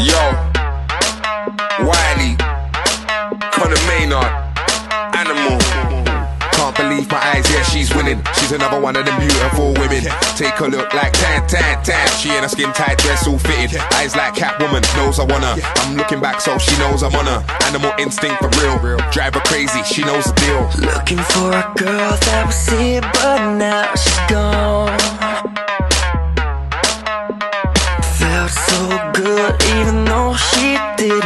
Yo, Wiley, Conor Maynard, Animal. Can't believe my eyes, yeah, she's winning. She's another one of them beautiful women. Take a look like tan, tan, tan. She in a skin tight dress, all fitted. Eyes like Catwoman, knows I wanna. I'm looking back, so she knows I'm on her. Animal instinct for real. Drive her crazy, she knows the deal. Looking for a girl that was here, but now she's gone. Felt so good, she did.